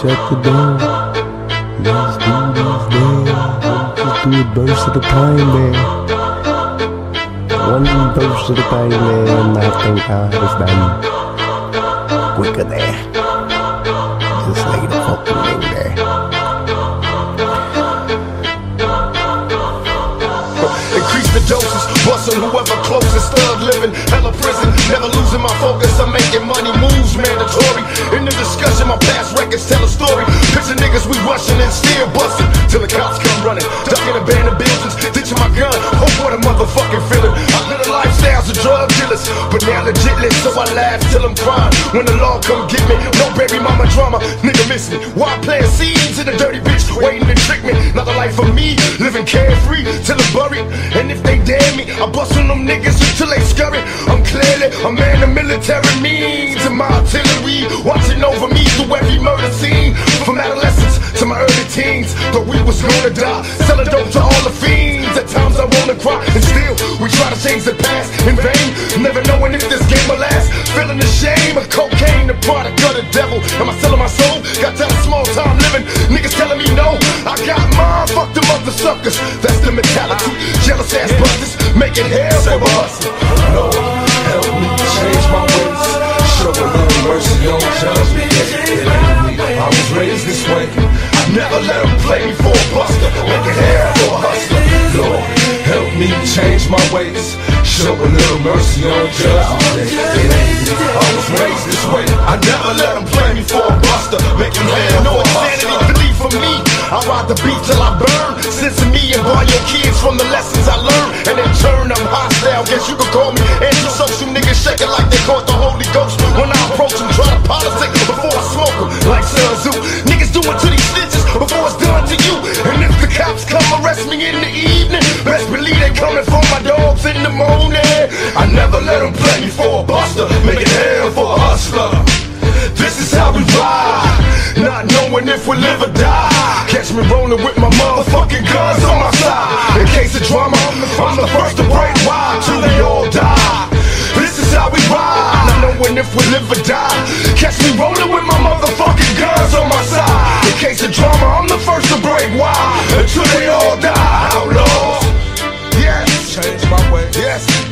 Shut the door. Let's do this dance. Just do it burst at a time, man. One burst at a time, man. I think I was done quicker there. Just lay the fucking thing there. Increase the doses, bustin' whoever closest, thug living, hella prison, never losing my focus. In the discussion, my past records tell a story. Picture niggas we rushing and still bustin' till the cops come running, ducking abandoned buildings, ditching my gun. Oh, what a motherfucking feeling. Of drug dealers, but now legitly, so I laugh till I'm crying. When the law come get me, no baby mama drama, nigga miss me. Why plant seeds in a dirty bitch waiting to trick me? Not the life for me, living carefree till I'm buried. And if they dare me, I bust on them niggas until they scurry. I'm clearly a man of military means, and my artillery watching over me through every murder scene. From adolescence to my early teens, thought we was gonna die. Selling dope to all the fiends. I wanna cry, and still we try to change the past in vain. Never knowing if this game will last. Feeling the shame of cocaine, the product of the devil. Am I selling my soul? Got that small time living. Niggas telling me no. I got mine. Fuck them other suckers. That's the mentality. Jealous ass brothers making hell for us. Lord, help me change my ways. Show a little mercy, don't judge me. It. I was raised this way. I never let them play me for a buster. Making hell me change my ways. Show a little mercy, don't judge. It me. I was raised this way. I never let them play me for a buster. Making hell no insanity, believe for me. I ride the beat till I burn. Sensing me and all your kids from the lessons I learned. And in turn, I'm hostile. Guess you could call me antisocial niggas shaking like they caught the Holy Ghost. When I approach them, try to politic before I smoke them. Like Sun Tzu. Niggas doing to these snitches before it's done to you. And if the cops come arrest me in the evening, believe they coming for my dogs in the morning. I never let them play me for a buster. make it hell for a hustler. This is how we ride. Not knowing if we live or die. Catch me rolling with my motherfucking guns on my side. In case of drama, I'm the first to break wide till we all die. This is how we ride. Not knowing if we live or die. Catch me rolling with my motherfucking guns on my side. In case of drama, I'm the first to break wide until they all die. Outlaws. Yes. Change my way. Yes.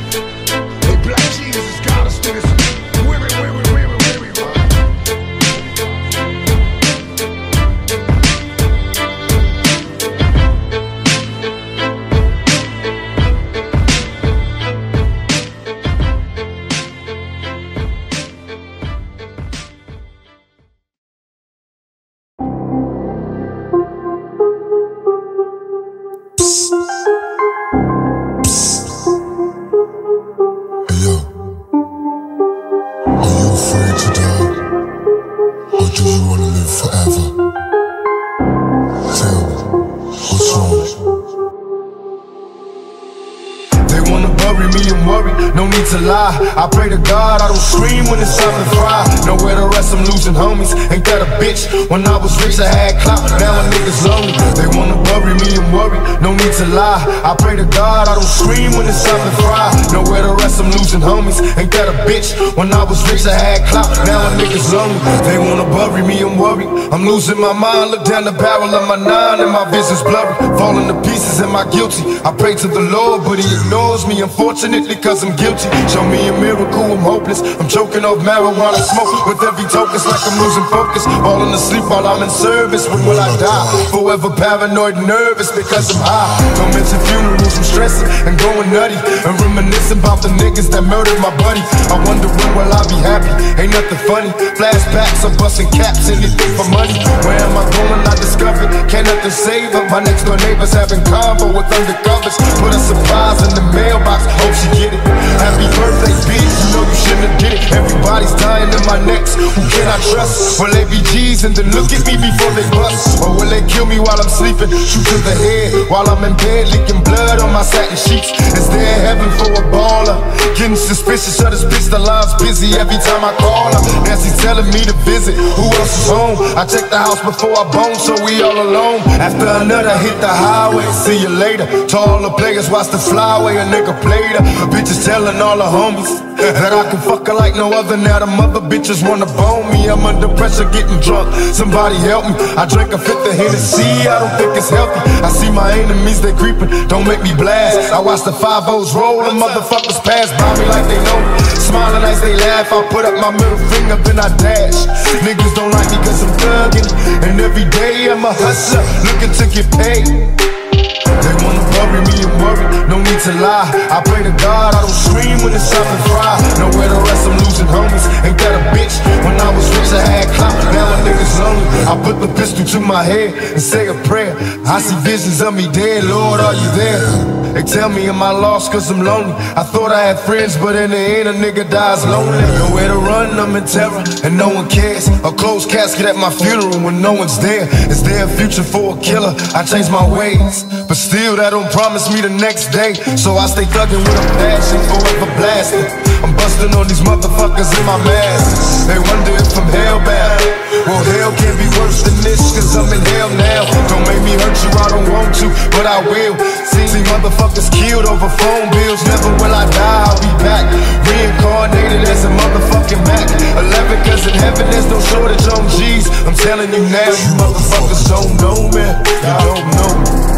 Lie. I pray to God I don't scream when it's time to fry. Nowhere to rest, I'm losing homies. Ain't that a bitch? When I was rich, I had clout. Now a niggas lonely. They wanna bury me and worry, no need to lie. I pray to God I don't scream when it's time to fry. Nowhere to rest, I'm losing homies. Ain't that a bitch? When I was rich, I had clout. Now a niggas lonely. They wanna bury me and worry. I'm losing my mind. Look down the barrel of my nine and my vision's blurry. Falling to pieces, am I guilty? I pray to the Lord, but he ignores me. Unfortunately, cause I'm guilty. Show me a miracle, I'm hopeless. I'm choking off marijuana smoke with every token. It's like I'm losing focus. Falling asleep while I'm in service. When will I die? Forever paranoid, nervous because I'm high. Don't mention funerals, I'm stressing and going nutty. And reminiscing about the niggas that murdered my buddy. I wonder when will I be happy? Ain't nothing funny. Flashbacks, I'm busting caps, anything for money. Where am I going? I discovered. Can't nothing save them. My next door neighbors having convo with undercovers. Put a surprise in the mailbox. Hope she get it. Happy birthday, bitch. You know you shouldn't did it. Everybody's dying in my necks. Who can I trust? Will they be G's and then look at me before they bust? Or will they kill me while I'm sleeping? Shoot to the head while I'm in bed, leaking blood on my satin sheets. Is there heaven for a baller? Getting suspicious of this bitch. The line's busy every time I call her. Nancy's telling me to visit. Who else is home? I check the house before I bone, so we all alone. After another hit the highway, see you later. To all the players, watch the flyway, a nigga played her. Bitches telling all the homies. That I can fuck her like no other. Now the mother bitches wanna bone me. I'm under pressure getting drunk. Somebody help me. I drank a fifth of Hennessy. I don't think it's healthy. I see my enemies, they creeping. Don't make me blast. I watch the five O's roll. The motherfuckers pass by me like they know me. Smiling as they laugh. I put up my middle finger, then I dash. Niggas don't like me cause I'm thugging. And every day I'm a hustler, looking to get paid. They wanna bury me and worry, no need to lie. I pray to God I don't scream when it's time to fry. Nowhere to rest, I'm losing homies. A bitch? When I was rich, I had clout. Now a nigga's lonely. I put the pistol to my head and say a prayer. I see visions of me dead, Lord, are you there? They tell me am I lost cause I'm lonely. I thought I had friends, but in the end a nigga dies lonely. Nowhere to run, I'm in terror, and no one cares. A closed casket at my funeral when no one's there. Is there a future for a killer? I changed my ways, but still that don't promise me the next day. So I stay thugging with a passion, forever blasting. I'm busting on these motherfuckers in my mask. They wonder if I'm hellbound. Well, hell can't be worse than this, cause I'm in hell now. Don't make me hurt you, I don't want to, but I will. See, see motherfuckers killed over phone bills. Never will I die, I'll be back. Reincarnated as a motherfucking Mac. 11, cause in heaven there's no shortage on G's. I'm telling you now, you motherfuckers don't know, man. You don't know. I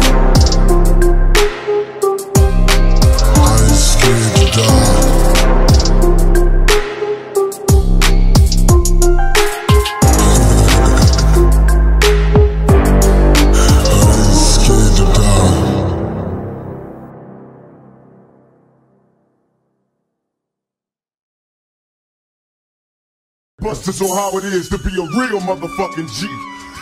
Busted on how it is to be a real motherfucking G.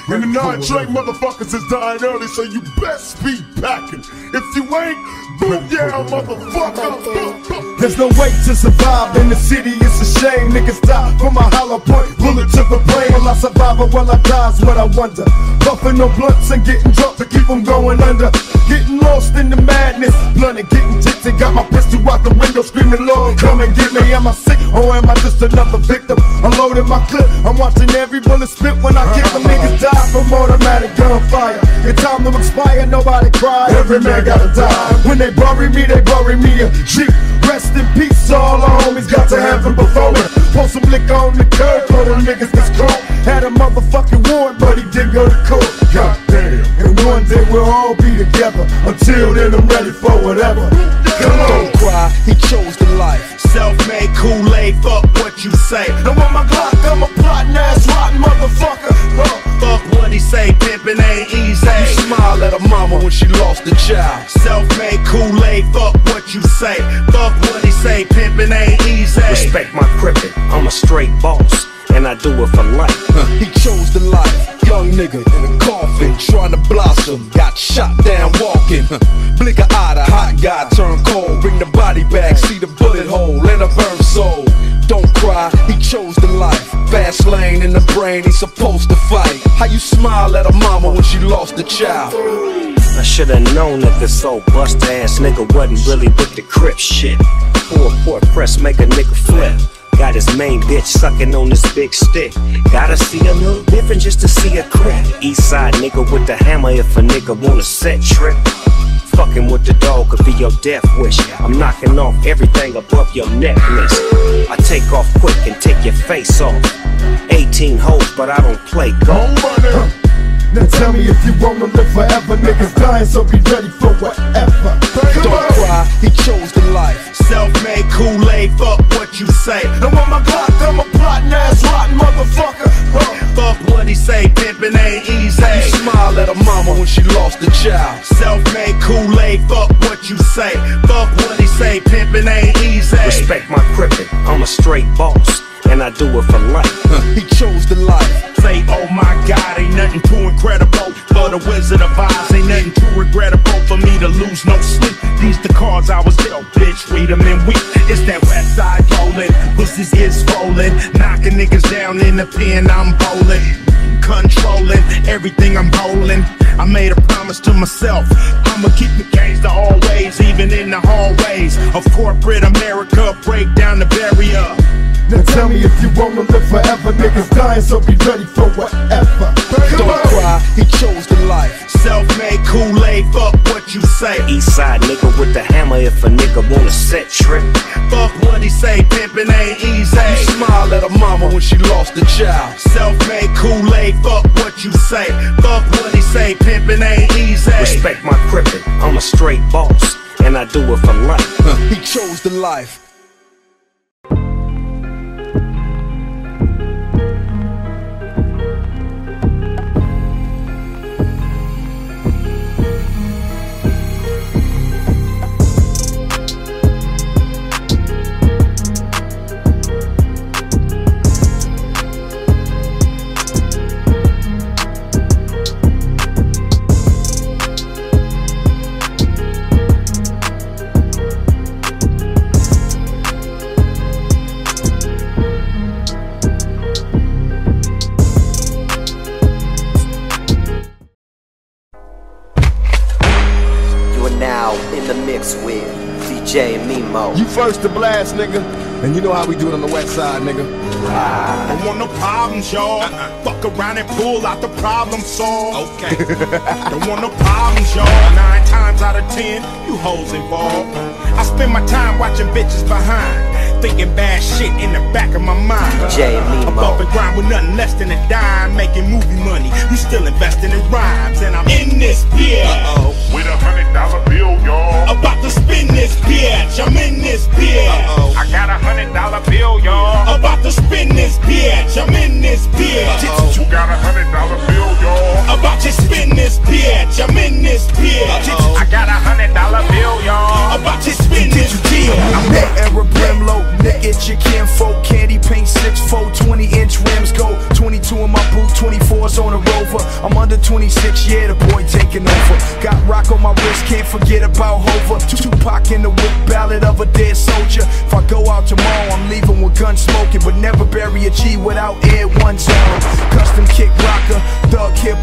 And the Drake motherfuckers is dying early, so you best be packing. If you ain't, yeah, motherfucker. There's no way to survive in the city, it's a shame. Niggas die from a hollow point, bullet to the brain. Will I survive or will I die is what I wonder. Puffing no blunts and getting drunk to keep them going under. Getting lost in the madness, blunt and getting tipsy. Got my pistol out the window screaming, Lord, come and get me. Am I sick or am I just another victim? I'm loading my clip, I'm watching every bullet spit when I kick them. Niggas die from automatic gunfire. Your time to expire, nobody cry. Every man gotta die. When they bury me, they bury me a Jeep. Rest in peace, all our homies got to heaven before me. Pour some liquor on the curb for them niggas that's cold. Had a motherfucking warrant, but he didn't go to court. God damn. And one day we'll all be together. Until then, I'm ready for whatever. Come on. Don't cry, he chose the life. Self-made Kool-Aid, fuck what you say. And when my Glock, I'm a plotting ass rotten motherfucker. Huh. Fuck what he say, pimpin' ain't easy. You smile at a mama when she lost a child. Self-made Kool-Aid, fuck what you say. Fuck what he say, pimpin' ain't easy. Respect my crippin', I'm a straight boss, and I do it for life. He chose the life. Young nigga in a coffin, trying to blossom. Got shot down walking. Blink a eye, the hot guy turn cold. Bring the body back, see the bullet hole and a burned soul. Don't cry, he chose the life. Fast lane in the brain, he's supposed to fight. How you smile at a mama when she lost a child? I should've known that this old bust ass nigga wasn't really with the crip shit. Poor, poor press make a nigga flip. Got his main bitch sucking on this big stick. Gotta see a little different just to see a crack. East side nigga with the hammer if a nigga wanna set trip. Fucking with the dog could be your death wish. I'm knocking off everything above your necklace. I take off quick and take your face off. 18 hoes, but I don't play golf. Now tell me if you wanna live forever. Niggas dying, so be ready for whatever. Don't cry, he chose the life. Self-made Kool-Aid, fuck what you say. And when my Glock, I'm a plotting ass rotten motherfucker. Huh. Fuck what he say, pimpin' ain't easy. You smile at her mama when she lost a child. Self-made Kool-Aid, fuck what you say. Fuck what he say, pimpin' ain't easy. Respect my crippin', I'm a straight boss, and I do it for life. He chose the life. Say, oh my God, ain't nothing too incredible for the Wizard of Oz. Ain't nothing too regrettable for me to lose no sleep. These the cards I was dealt, bitch. Read them and weep. It's that west side rolling, pussies get swollen, knocking niggas down in the pen. I'm bowling, controlling everything I'm holding. I made a promise to myself, I'ma keep the gangster always, even in the hallways of corporate America. Break down the barrier. Now tell me if you wanna live forever. Niggas dying, so be ready for whatever. Don't cry, he chose the life. Self-made Kool-Aid, fuck what what you say. Eastside nigga with the hammer if a nigga wanna set trip. Fuck what he say, pimpin' ain't easy. You smile at a mama when she lost a child. Self-made Kool-Aid, fuck what you say. Fuck what he say, pimpin' ain't easy. Respect my crippin', I'm a straight boss, and I do it for life. He chose the life. First to blast, nigga. And you know how we do it on the west side, nigga. Don't want no problems, y'all. Uh-uh. Fuck around and pull out the problem solved. Okay. Don't want no problems, y'all. Nine times out of ten, you hoes involved. I spend my time watching bitches behind. Thinking bad shit in the back of my mind. J. I'm Mimo. up and grind with nothing less than a dime. Making movie money. You still investing in rhymes. And I'm in this beer. Uh-oh. With a hundred dollar bill, y'all. About to spin this bitch. I'm in this beer. Uh-oh. I got a hundred dollar bill, y'all. About to spin this bitch. I'm in this beer. Who got a hundred dollar bill, y'all? About to spin this bitch. I'm in this bitch. Uh-oh. I got a hundred dollar bill, y'all. About to spin this bitch. I'm that era Brimlow, naked chicken folk, candy paint 6'4", 20 inch rims go, 22 in my boot, 24's on a rover. I'm under 26, yeah, the boy taking over. Got rock on my wrist, can't forget about Hova. Tupac in the whip, ballad of a dead soldier. If I go out tomorrow, I'm leaving with guns smoking, but never bury a G without air one zone. Custom kick rocker, thug hip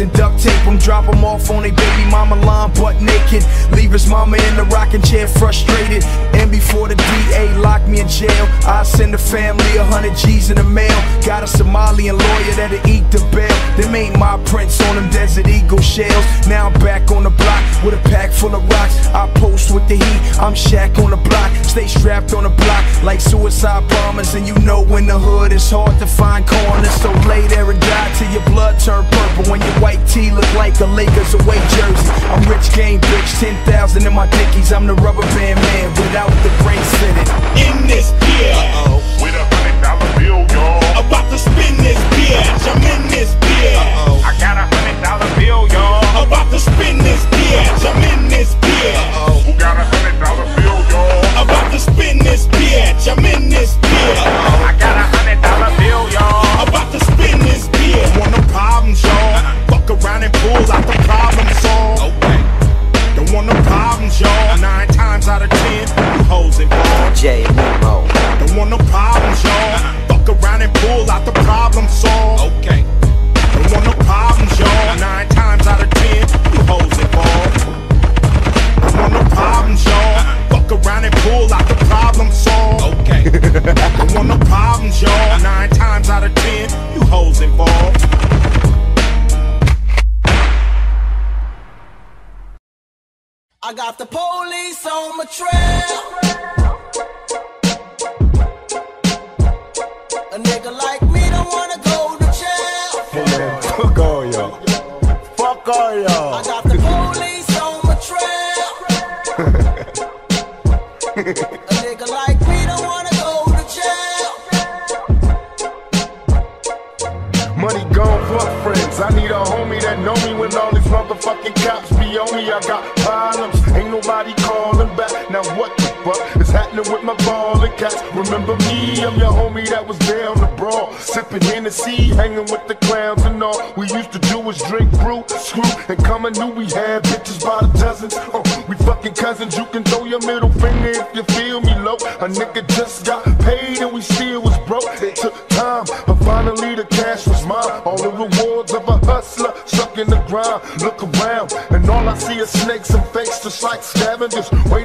and duct tape them. Drop them off on a baby mama line, butt naked. Leave his mama in the rocking chair, frustrated. And before the DA lock me in jail, I send the family a hundred G's in the mail. Got a Somalian lawyer that'll eat the bail. Them ain't my prints on them Desert Eagle shells. Now I'm back on the block with a pack full of rocks. I post with the heat, I'm Shaq on the block. Stay strapped on the block like suicide bombers. And you know in the hood it's hard to find corners. So lay there and die till your blood turn purple. When your white tee look like a Lakers away jersey. I'm rich game bitch, 10,000 in my dickies. I'm the rubber band man without the brace fitted. In this bitch. With a hundred dollar bill, y'all. About to spin this bitch. I'm in this bitch. I got a hundred dollar bill, y'all. About to spin this bitch. I'm in Hennessy, hanging with the clowns and all. We used to do was drink brew, screw, and come and knew we had bitches by the dozens. Oh, we fucking cousins, you can throw your middle finger if you feel me low. A nigga just got paid and we still was broke. It took time, but finally the cash was mine. All the rewards of a hustler stuck in the grind. Look around, and all I see is snakes and fakes, just like scavengers waiting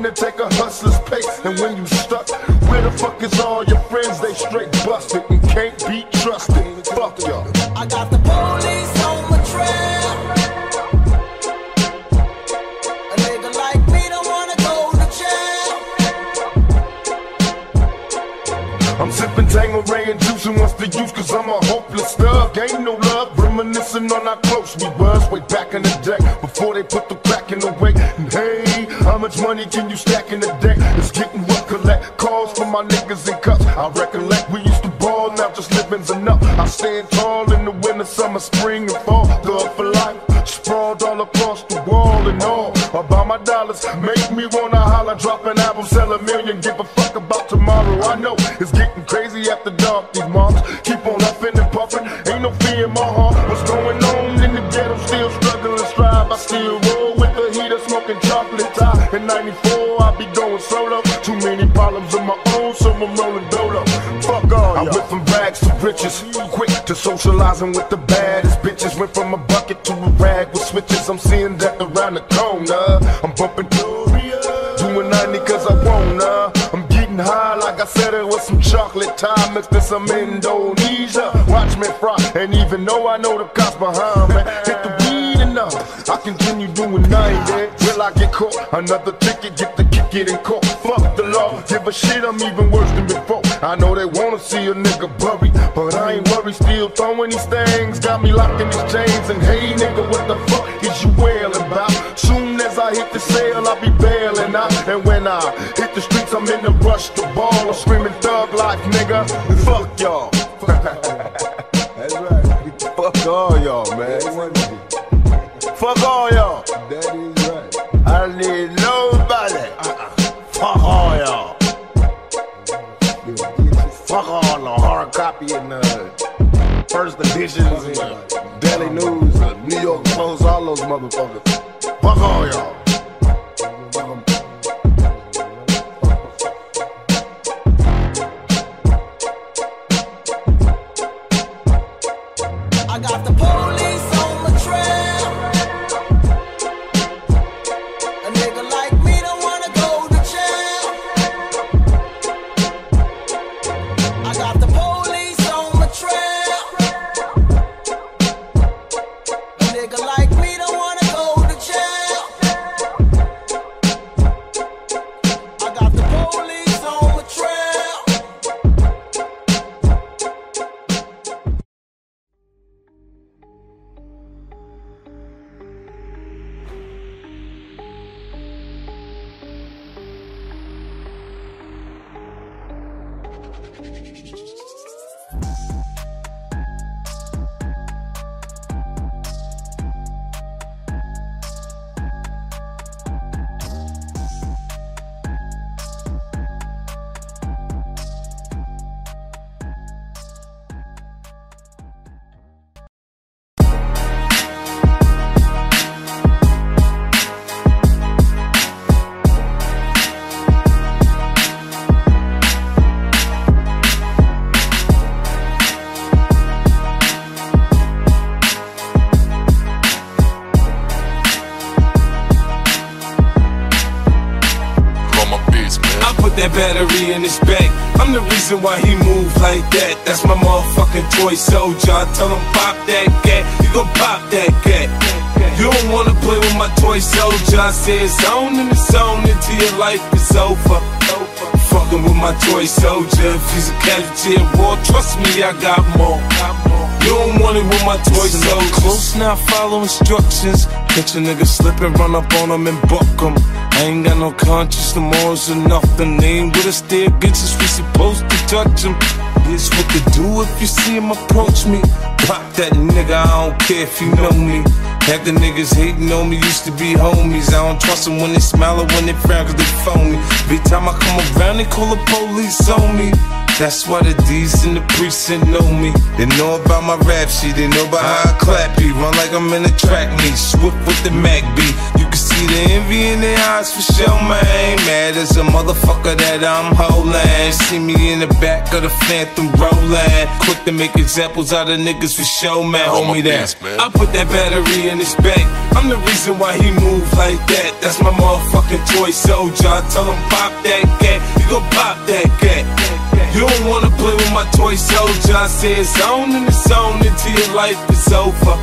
And juicing the use cause I'm a hopeless thug. Ain't no love, reminiscing on how close we was Way back in the day, before they put the crack in the way. And hey, how much money can you stack in the deck? It's getting what collect calls from my niggas in cups I recollect we used to ball, now just living's enough. I stand tall in the winter, summer, spring to socializing with the baddest bitches. Went from a bucket to a rag with switches. I'm seeing that around the corner. I'm bumping Gloria Doing 90 cause I wanna I'm getting high like I said it was some chocolate time. Mixed in some Indonesia. Watch me fry. And even though I know the cops behind me Hit the weed enough. I continue doing 90 Will I get caught? Another ticket, get the kick it in court Fuck the law, give a shit I'm even worse than before. I know they wanna see a nigga still throwing these things. Got me locked in these chains And hey nigga, what the fuck is you wailing about? Soon as I hit the sale, I'll be bailing out. And when I hit the streets, I'm in the rush to ball. I'm screaming thug life, nigga battery in his back. I'm the reason why he move like that. That's my motherfucking toy soldier. I tell him pop that gat, you gon' pop that gat. You don't wanna play with my toy soldier. I say it's on and it's on until your life is over. Fucking with my toy soldier. If he's a casualty of war, trust me, I got more. You don't want it with my toy soldier. Close now, follow instructions. Catch a nigga slipping, run up on him and buck him. I ain't got no conscience, no morals or nothing. They ain't with us, they against us, we supposed to touch him. What to do if you see him approach me. Pop that nigga, I don't care if you know me. Half the niggas hating on me used to be homies. I don't trust them when they smile or when they frown cause they phony. Every time I come around, they call the police on me. That's why the D's in the precinct know me. They know about my rap sheet, they know about how I clap beat. Run like I'm in a track meet, swift with the Mac beat. You can see the envy in their eyes for sure, man. Mad as a motherfucker that I'm holding. See me in the back of the Phantom rolling. Quick to make examples out of niggas for sure, man. Hold me down. I put that battery in his back. I'm the reason why he move like that. That's my motherfucking toy soldier. I tell him pop that gat, you gon' pop that gat. You don't wanna play with my toy soldier. I say it's on and it's on until your life is over.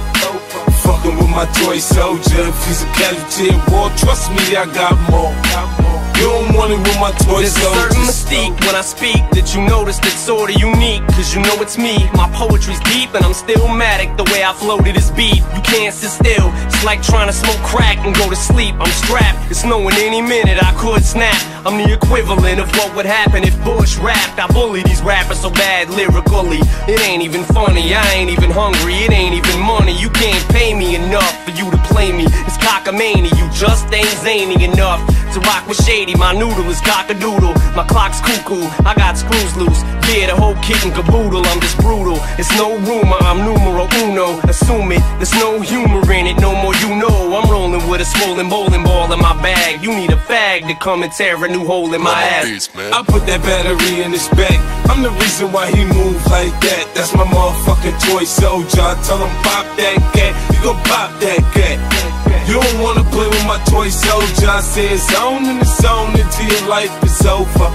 Fucking with my toy soldier. If he's a casualty of war, trust me, I got more. You don't want it with my toy There's a certain mystique when I speak that you notice that's sorta unique. Cause you know it's me. My poetry's deep and I'm still matic the way I floated this beat. You can't sit still. It's like trying to smoke crack and go to sleep. I'm strapped. It's knowing any minute I could snap. I'm the equivalent of what would happen if Bush rapped. I bully these rappers so bad lyrically. It ain't even funny. I ain't even hungry. It ain't even money. You can't pay me enough for you to play me. It's cockamania. You just ain't zany enough to rock with Shady. My noodle is cockadoodle. My clock's cuckoo. I got screws loose. Yeah, the whole kit and caboodle. I'm just brutal. It's no rumor. I'm numero uno. Assume it. There's no humor in it. No more you know. I'm rolling with a swollen bowling ball in my bag. You need a fag to come and tear a new hole in my ass. I put that battery in his back. I'm the reason why he move like that. That's my motherfucking toy soldier. I tell him pop that gat, you gon' pop that gat. You don't wanna my toy soldier. I it's on and it's on until your life is over.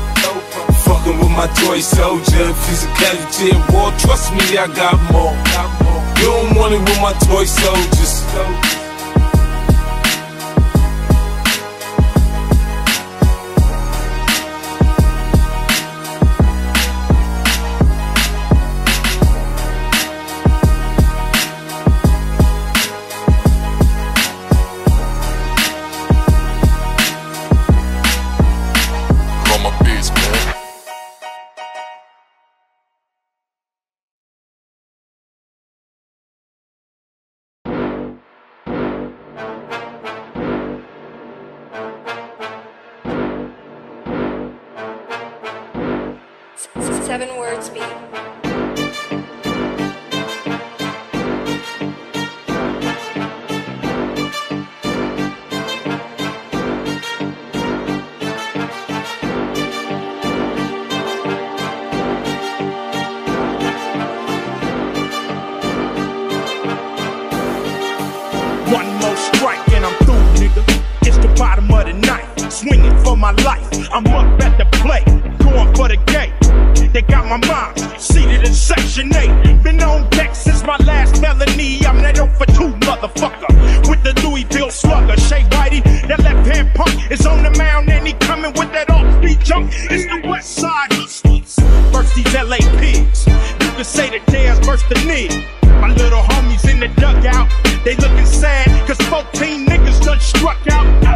Fucking with my toy soldier. Casualty of war, trust me, I got more. You don't want it with my toy soldiers. Louisville slugger. Whitey, that left hand punk is on the mound and he coming with that off speed jump. It's the west side hustlers. First these LA pigs. You can say the dares burst the knee. My little homies in the dugout, they looking sad, cause 14 niggas done struck out.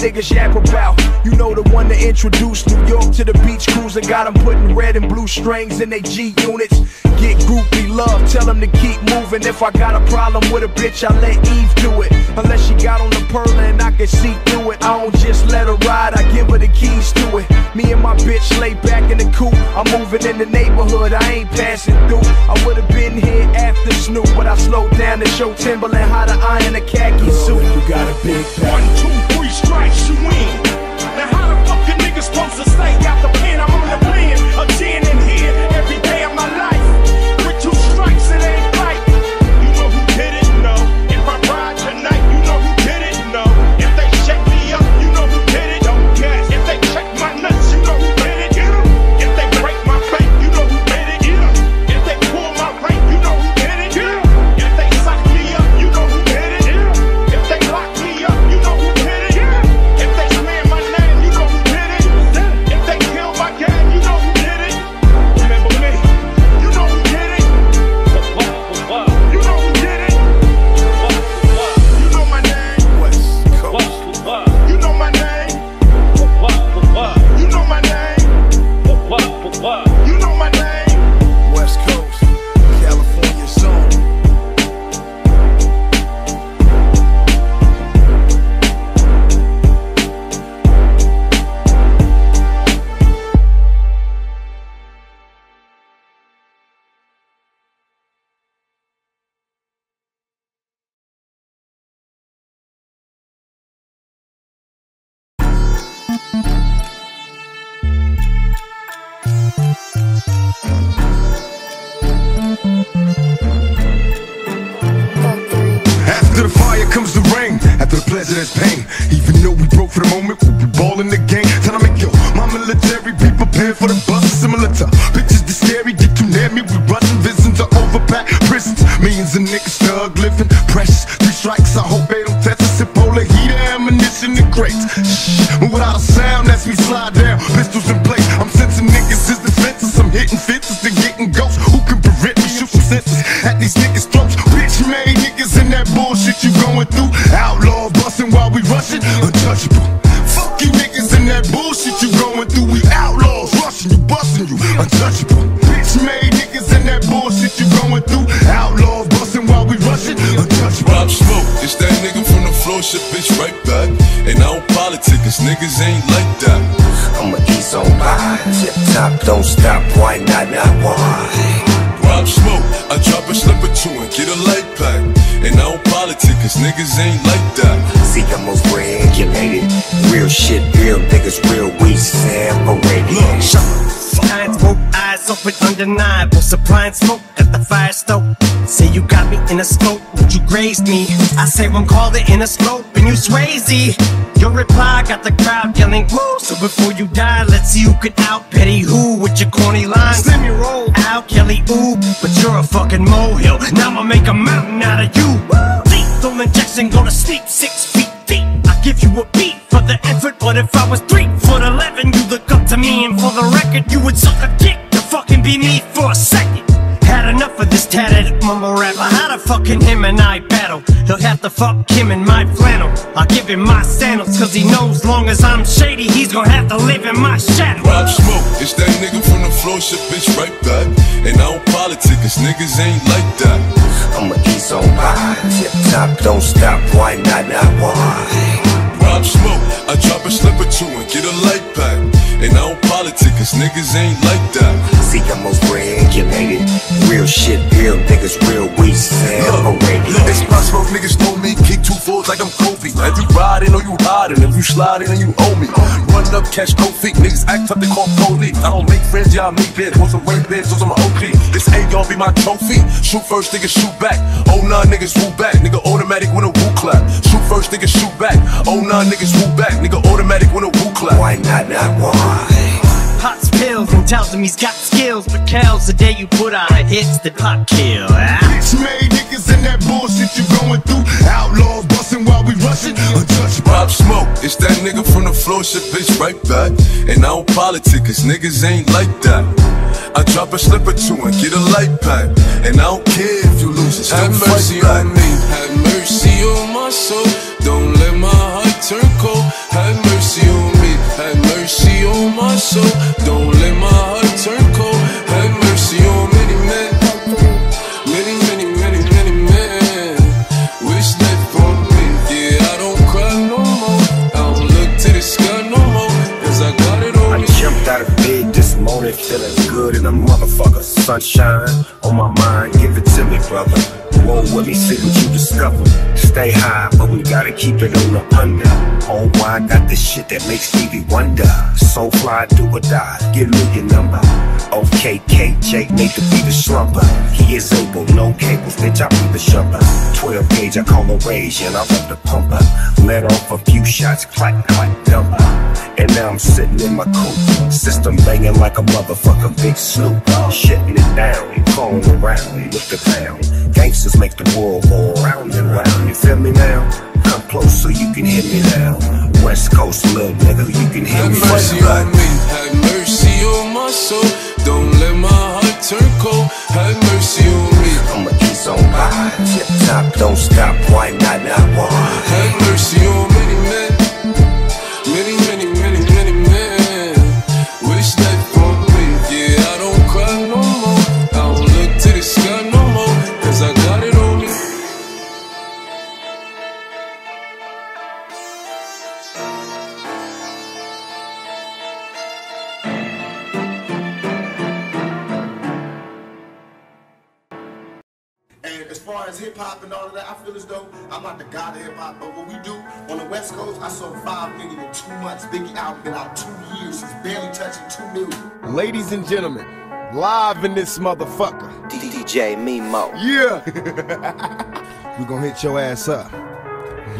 Niggas yap about. You know the one that introduced New York to the beach cruise and got 'em putting red and blue strings in they G units. Get groupie love, tell 'em to keep moving. If I got a problem with a bitch, I let Eve do it. Unless she got on the pearl and I can see through it. I don't just let her ride, I give her the keys to it. Me and my bitch lay back in the coupe. I'm moving in the neighborhood, I ain't passing through. I would've been here after Snoop, but I slowed down to show Timberland how to iron a khaki suit. You got a big One, two, three strikes, you win. Now how the fuck niggas supposed to stay out the fences, then getting ghosts. Who can prevent me? Shoot some senses at these niggas' throats. Bitch made niggas in that bullshit you going through. Outlaws busting while we rushing, untouchable. Fuck you niggas in that bullshit you going through. We outlaws rushing you, busting you, untouchable. Bitch made niggas in that bullshit you going through. Outlaws busting while we rushing, untouchable. Pop smoke, it's that nigga from the floor, shit bitch right back. And I don't politic, cause niggas ain't top, don't stop, why not, not why? Pop smoke, I drop a slip or two and get a light pack. And I don't politic, cause niggas ain't like that. See, I'm most regulated. Real shit, real niggas, real we separated. Look, Shut Eyes smoke, eyes open, undeniable. Supplying smoke at the fire stove. Say you got me in a scope, grazed me. I say one call it in a scope, and you swayzy. Your reply got the crowd yelling woo. So before you die, let's see who can out Petty who with your corny lines. Slim roll out Kelly ooh, but you're a fucking molehill. Now I'ma make a mountain out of you. Lethal injection, gonna sleep six feet deep. I give you a beat for the effort, but if I was three foot eleven, you look up to me, and for the record, you would suck a dick to fucking be me for a second. Had enough of this tatted mumble rapper. How the fucking him and I battle? He'll have to fuck him in my flannel. I'll give him my sandals, cause he knows long as I'm shady, he's gonna have to live in my shadow. Rob smoke, it's that nigga from the floor, shit bitch right back. And I don't politic, cause niggas ain't like that. I'ma ease on by, tip top, don't stop, why not, not why? Pop smoke, I drop a slip or two and get a light pack. And I don't politic, cause niggas ain't like that. See, I'm most regulated. Real shit, real niggas, real we separated. This pop smoke niggas know me, kick two fours like I'm Kofi. If you riding or you hiding, if you sliding and you owe me. Run up, catch feet, niggas act up, they call police. I don't make friends, y'all make bids. Want some bids, those on my OP. This ain't y'all be my trophy. Shoot first, niggas shoot back. Oh nah, niggas woo back. Nigga automatic when a woo clap. Shoot first, niggas shoot back. Oh nah, niggas woo back. Nigga automatic when a woo clap. Why not, not why? Pots pills and tells him he's got skills, but tells the day you put on a hits the pop kill. Ah. Bitch made niggas in that bullshit you going through. Outlaws busting while we rushing. Untouchable. Pop smoke, it's that nigga from the floor, shit bitch right back. And I don't politic, cause niggas ain't like that. I drop a slip or two and get a light pack. And I don't care if you lose it, Have mercy on me, have mercy on my soul. Don't let my heart turn cold. Have mercy on me, have mercy on my soul. Don't let my heart turn cold. Have mercy on many men, many, many, many, many men. Wish that for me, yeah. I don't cry no more. I don't look to the sky no more, cause I got it on I me. jumped out of bed this morning feeling good in a motherfucker. Sunshine on my mind, give it to me, brother. Roll with me, see what you discover. Stay high, but we gotta keep it on the under. Oh, why I got the shit that makes Stevie wonder. So fly, do or die, give me your number. Okay, KJ, make the beat a slumber. He is able, no cables, bitch, I be the shumper. 12 gauge, I call a rage, and I love the pumper. Let off a few shots, clack, clack, dumper. And now I'm sitting in my coupe. System banging like a motherfucker, big Snoop. Shutting it down, calling around with the pound. Gangsters make the world go round and round. You feel me now? Come close so you can hear me now. West Coast little nigga, you can hear Have me mercy on me, have mercy on my soul. Don't let my heart turn cold. Have mercy on me. I'ma keep on by, tip top, don't stop, why not, not why? Have mercy on many I'm not the god of hip hop, but what we do on the West Coast, I sold five million in two months. Biggie album been out two years, he's barely touching two million. Ladies and gentlemen, live in this motherfucker. DJ Mimo. Yeah. we gonna hit your ass up.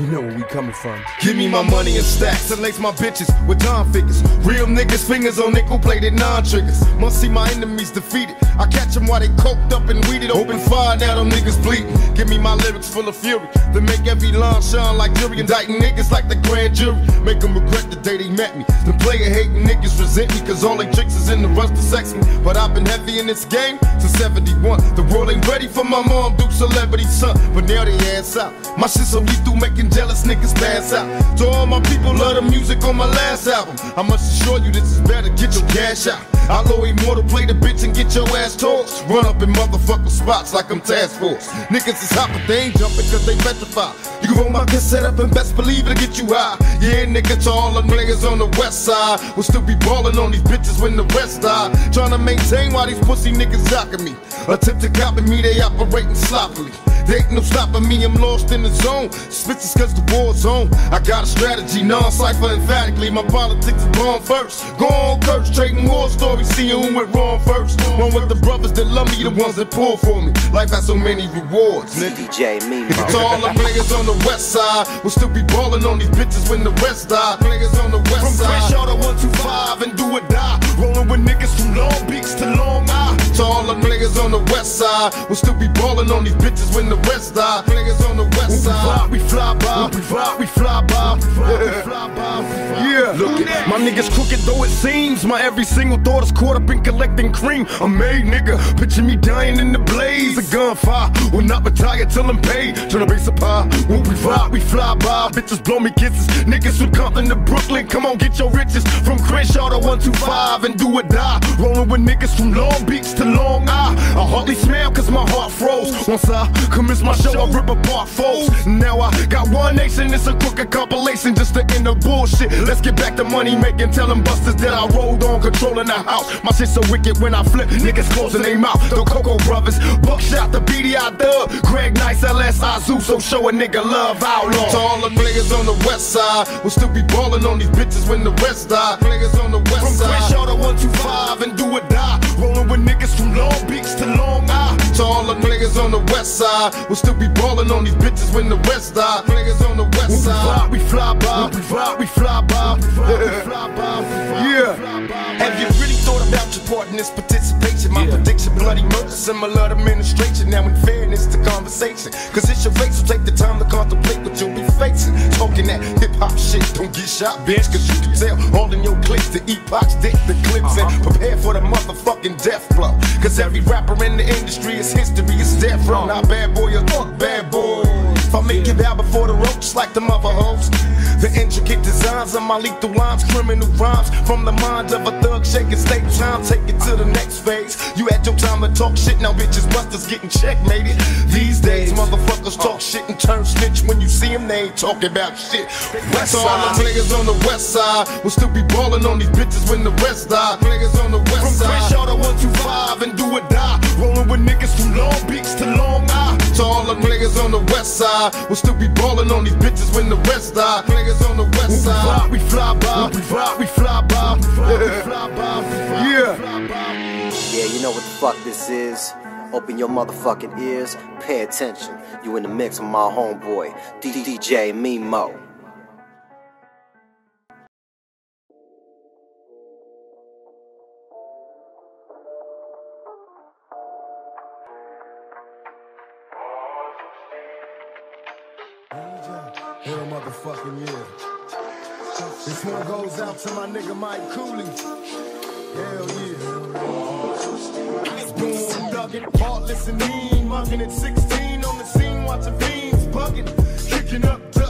You know where we coming from. Give me my money in stacks and lace my bitches with John figures. Real niggas, fingers on nickel plated non triggers. Must see my enemies defeated. I catch them while they coked up and weeded. Open fire, now them niggas bleeding. Give me my lyrics full of fury. Then make every line shine like jury. Indicting niggas like the grand jury. Make them regret the day they met me. The player hating niggas resent me. Cause all they tricks is in the rush to sex me. But I've been heavy in this game since 71. The world ain't ready for my mom, Duke celebrity son. But now they ass out. My shit so lethal, making jealous niggas pass out. To all my people, love the music on my last album. I must assure you this is better, get your cash out. Outlaw immortal, play the bitch and get your ass torched. Run up in motherfucker spots like I'm task force. Niggas is hot, but they ain't jumping cause they petrified. You can roll my cassette up and best believe it'll get you high. Yeah, nigga, to all the niggas on the west side. We'll still be ballin' on these bitches when the rest die. Trying to maintain while these pussy niggas jockin' me. Attempt to copy me, they operating sloppily. There ain't no stopping me, I'm lost in the zone. Spits cause the war's on. I got a strategy, non-cipher emphatically. My politics is born first. Go on, curse, trading war stories, seeing who went wrong first. One with the brothers that love me, the ones that pull for me. Life has so many rewards, nigga. DJ Mimo. To all the niggas on the west side, we'll still be ballin' on these bitches when the rest die. Niggas on the west From side. Crenshaw to 125 and do or die. Rollin' with niggas from Long Beach to Long Island. To all the niggas on the west side, we'll still be ballin' on these bitches when the rest die. Niggas on the west side. We fly by, we fly, we fly by. Yeah, My niggas crooked though it seems. My every single thought is caught up in collecting cream. I'm made, nigga. Picture me dying in the blaze of gunfire. Will not retire till I'm paid. Turn the base up high. When we vibe, we fly by. Bitches blow me kisses. Niggas who from Compton to Brooklyn. Come on, get your riches. From Crenshaw to 125 and do or die. Rolling with niggas from Long Beach to Long Island. I hardly smile cause my heart froze. Once I commence my show, I rip apart foes. Now I got one nation, it's a crooked compilation just to end the bullshit. Let's get back to money making, tell them busters that I rolled on, controlling the house. My shit so wicked when I flip, niggas closing their mouth. The Coco Brothers, Buckshot, the BDI Dub, Greg Nice, LS, Azu, so show a nigga love outlaw. To all the niggas on the west side, we'll still be ballin' on these bitches when the rest die. Niggas on the west From side. Crenshaw to 125 and do or die. Rolling with niggas from Long Beach to Long Island. To all the niggas on the west side, we'll still be ballin' on these bitches when the rest die. Niggas on the west we side. fly, we fly by. We fly, we fly by. Yeah. Have you really thought about your part in this participation? My prediction, bloody murder, similar to administration. Now, in fairness to conversation, cause it's your face, so take the time to contemplate what you'll be facing. Talking that hip hop shit, don't get shot, bitch, cause you can tell all in your clips, the epochs, dick, the clips, and uh-huh. prepare for the motherfucking death blow. Cause every rapper in the industry is history, it's death row. Uh-huh. Not bad boy or fuck bad boy. Make you bow before the ropes like the mother hoes. The intricate designs of my lethal lines, criminal rhymes from the mind of a thug shaking state time. Take it to the next phase. You had your time to talk shit, now bitches busters getting checkmated. These days, motherfuckers talk shit and turn snitch. When you see them, they ain't talking about shit. West all the niggas on the west side, we'll still be ballin' on these bitches when the rest die. Niggas on the west From side. Crenshaw to 125 and do or die. Rolling with niggas from Long Beach to Long Island. To all the niggas on the west side, we'll still be ballin' on these bitches when the rest die. Niggas on the When west we side. fly, we fly by. When we fly, we fly by. Yeah. Yeah, you know what the fuck this is? Open your motherfucking ears, pay attention. You in the mix with my homeboy, DJ Mimo. This one goes out to my nigga Mike Cooley. Hell yeah. Boom, dugging, heartless and mean, mugging at 16 on the scene, watching fiends bugging, kicking up dust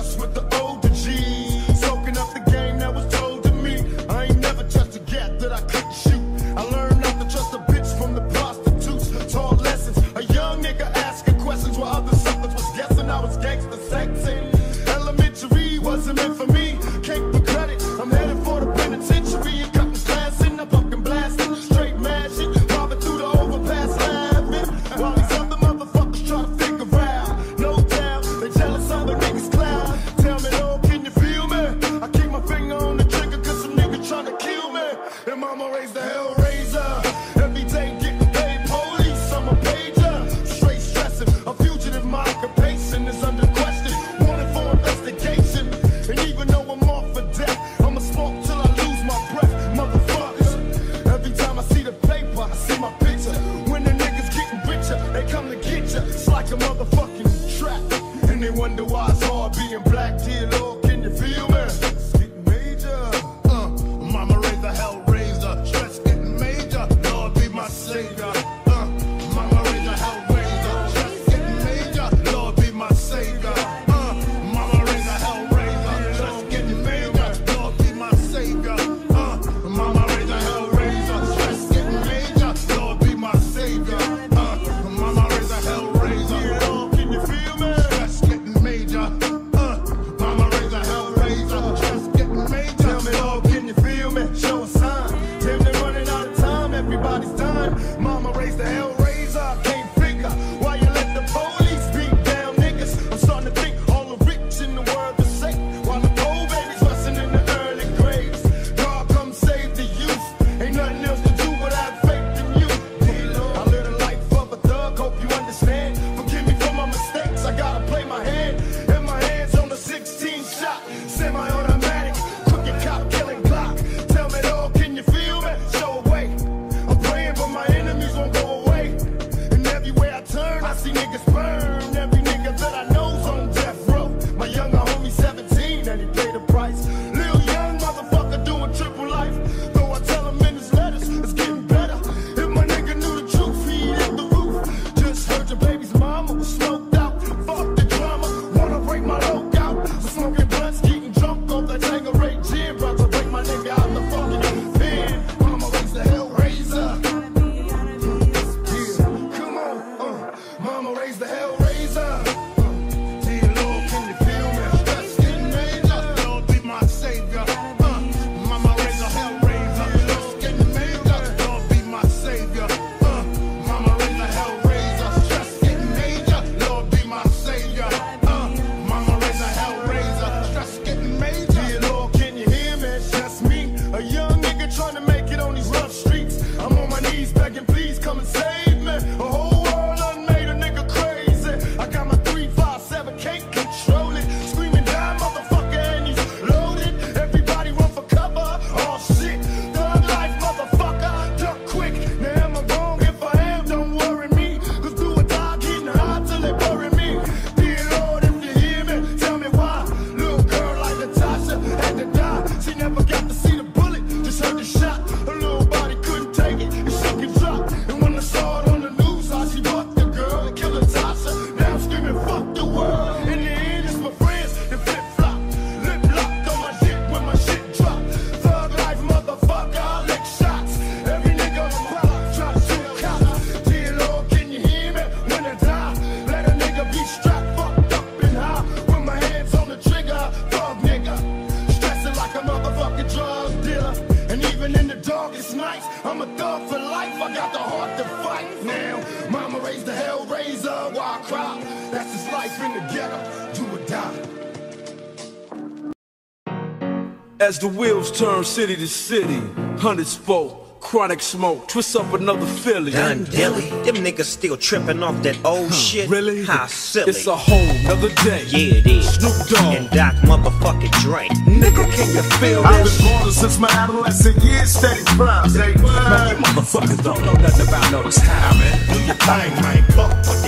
As the wheels turn city to city, hundreds folk, chronic smoke, twist up another Philly. Done dilly. Them niggas still tripping off that old shit. Really? How silly. It's a whole nother day. Yeah, it is. Snoop Dogg. And Doc motherfucking Dre. Nigga, can you feel I've this? been balling since my adolescent years, steady prime. Say, man, you motherfuckers don't know nothing about no how, man. Do your thing, man. Fuck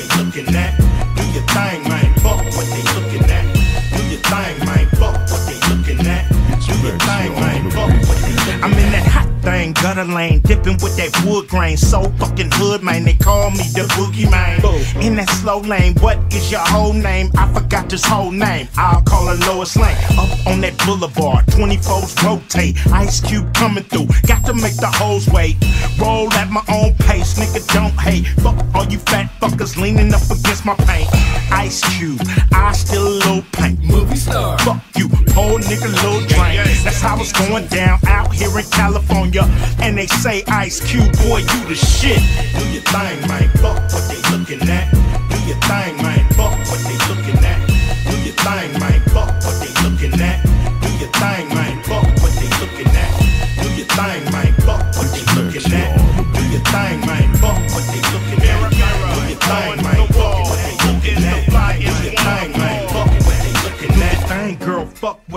lane, dipping with that wood grain. So fucking hood, man. They call me the boogie man. In that slow lane, what is your whole name? I forgot this whole name. I'll call her Lois Lane. Up on that boulevard, 24s rotate. Ice Cube coming through, got to make the hoes wait. Roll at my own pace, nigga, don't hate. Fuck all you fat fuckers leaning up against my paint. Ice Cube, I still a little paint. Movie star. Fuck you, whole nigga, little drink. That's how it's going down out here in California. And they say, Ice Cube, boy, you the shit. Do your thing, man. Fuck what they looking at. Do your thing, man. Fuck what they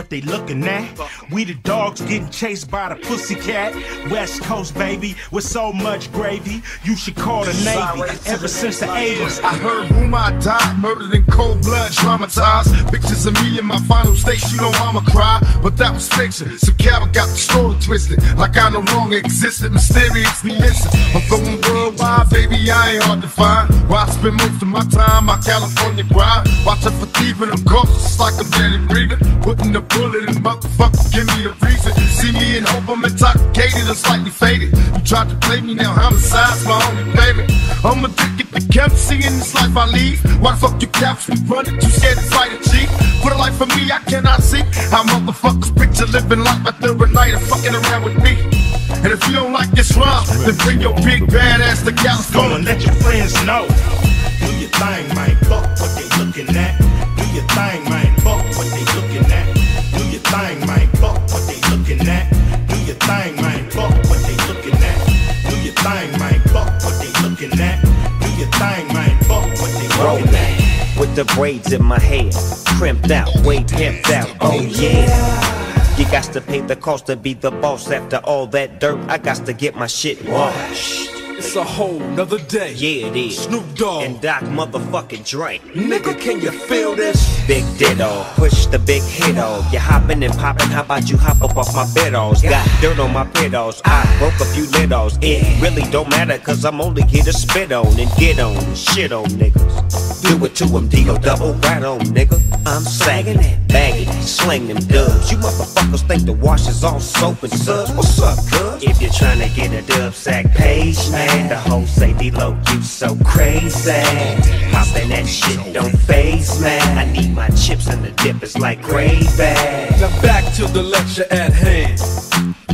what they looking at. We the dogs getting chased by the pussycat. West Coast, baby, with so much gravy. You should call the Navy. Ever since the 80s, I heard rumor I died, murdered in cold blood, traumatized. Pictures of me in my final state, you know I'ma cry. But that was fiction. Some cabin got the story twisted. Like I no longer existed, mysteriously missing. I'm going worldwide, baby, I ain't hard to find. Where I spend most of my time, my California grind. Watching for thieving, I'm cautious like I'm dead and breathing. Putting a bullet in motherfucker, give me a reason. See me and hope I'm intoxicated or slightly faded. You tried to play me now, homicide's my only payment. I'm addicted to chemistry in this life I lead. Why the fuck you caps me running? Too scared to fight a cheat. For the life of me, I cannot see how motherfuckers picture living life a night of fucking around with me. And if you don't like this rhyme, then bring your big bad ass to Go California. and let your friends know. Do your thing, man. Fuck what they looking at. Do your thing, man. Fuck what the braids in my hair, crimped out, way pimped out. Oh yeah. You got to pay the cost to be the boss. After all that dirt, I got to get my shit washed. It's a whole nother day. Yeah, it is. Snoop Dogg. And Doc motherfucking Dre. Nigga, can you feel this? Big ditto, push the big hit on. You hopping and popping, how about you hop up off my bedalls? Got dirt on my pedals, I broke a few littles. It really don't matter, cause I'm only here to spit on and get on and shit on niggas. Do it to them, D.O. double right on, nigga. I'm sagging it, bagging it, sling them dubs. You motherfuckers think the wash is all soap and suds. What's up, cuz? If you're trying to get a dub sack page, man, the whole say D-Lo, you so crazy. Poppin' that shit don't phase, man. I need my chips and the dip is like gravy. Now back to the lecture at hand.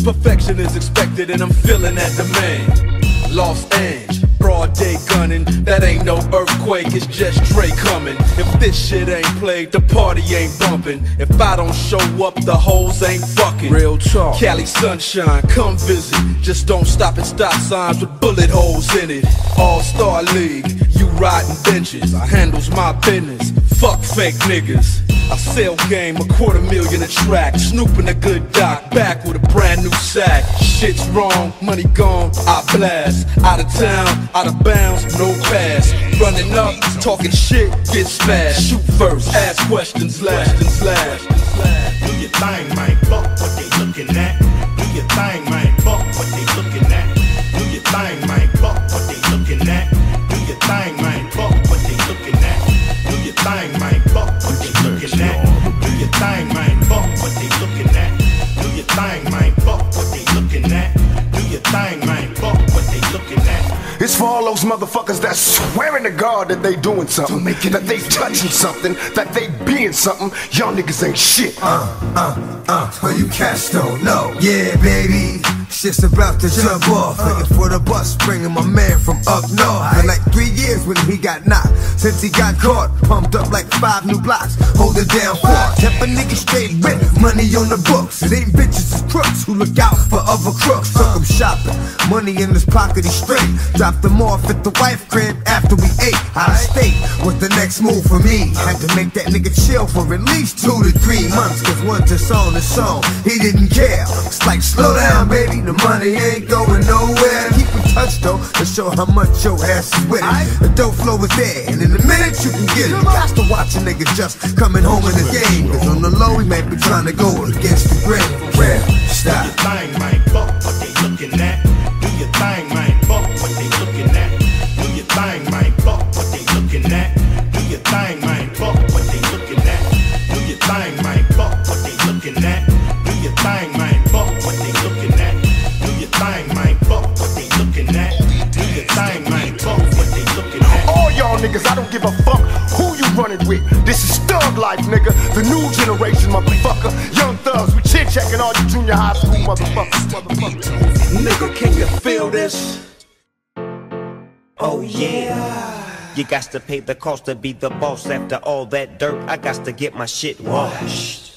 Perfection is expected and I'm feeling that demand. Los Angeles, broad day gunning. That ain't no earthquake, it's just Dre coming. If this shit ain't played, the party ain't bumping. If I don't show up, the hoes ain't fucking. Real talk. Cali sunshine, come visit. Just don't stop at stop signs with bullet holes in it. All Star League, you riding benches. I handles my business. Fuck fake niggas. I sell game a quarter million a track. Snooping a good doc, back with a brand new sack. Shit's wrong, money gone, I blast. Out of town, out of bounds, no pass. Running up, talking shit, get smashed. Shoot first, ask questions last. Do your thing, man. Fuck what they looking at. Do your thing, man. It's for all those motherfuckers that swearing to God that they doing something, that they touching something, that they being something. Y'all niggas ain't shit. Uh, uh, uh, well you cats don't know. Yeah, baby, Shit's about to jump off. Looking for the bus, bringing my man from up north. Been like three years when he got knocked. Since he got caught, pumped up like five new blocks. Hold it down for Kept a nigga straight with money on the books. It ain't bitches, it's crooks who look out for other crooks. Took him shopping, money in his pocket, he straight. Dropped him off at the wife crib after we ate. Out of state was the next move for me. Had to make that nigga chill for at least two to three months. Cause once it's on, it's on. He didn't care. It's like, slow down, baby. The money ain't going nowhere. Keep in touch though to show how much your ass is with it. The dope flow is there, and in a minute you can get it. Got to watch a nigga just coming home in the game. Cause on the low, he may be trying to go against the grain. Well, stop. Thing, man. Fuck what they looking at. With. This is thug life, nigga. The new generation, motherfucker. Young thugs, we chit checking all you junior high school motherfuckers, motherfuckers. Nigga, can you feel this? Oh yeah. You got to pay the cost to be the boss. After all that dirt, I got to get my shit washed.